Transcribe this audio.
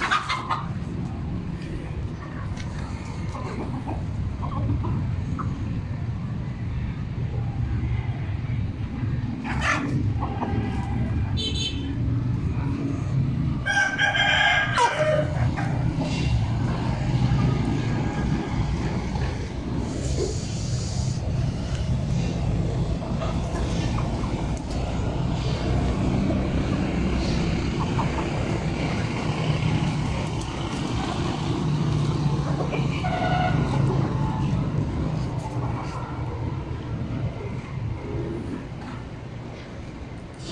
ハハハハ!